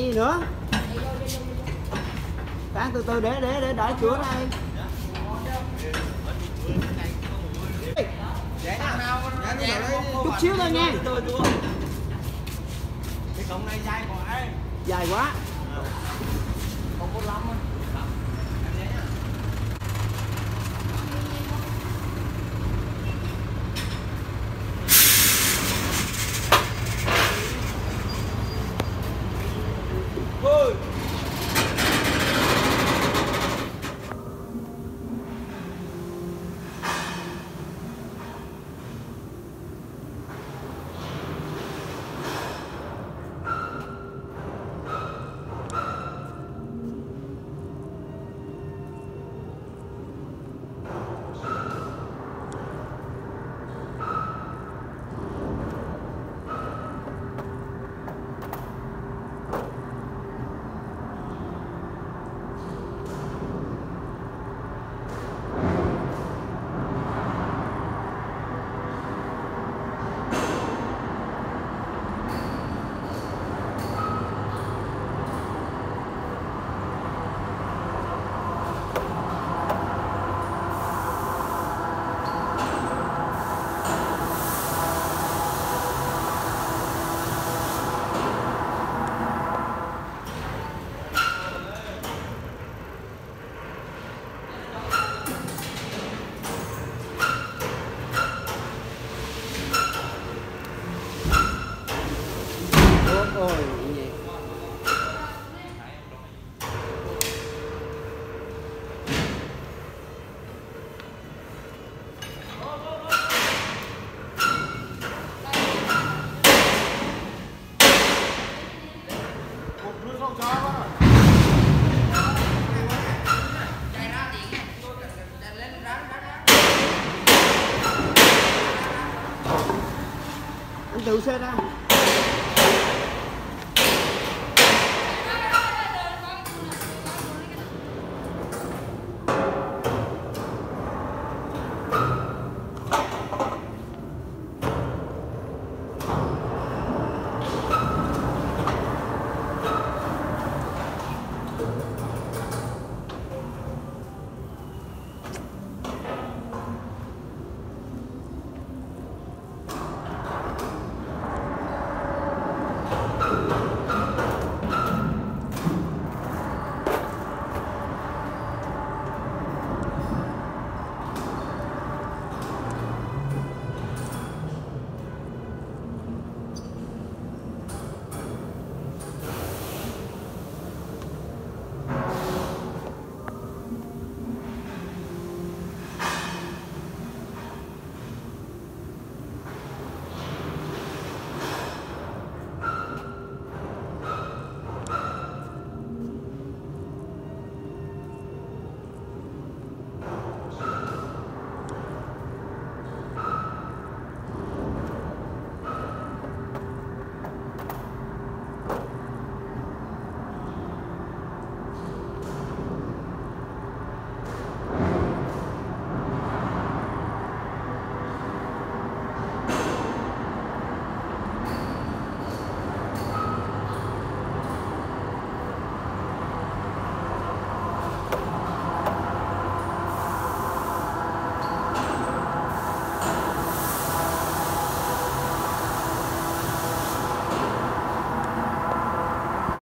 gì nữa? Tán từ từ để để để đợi chữa đây. Chút xíu thôi nha. Cái cổng này dài quá. dài quá Không có lắm ôi ôi gì anh tự xe ra.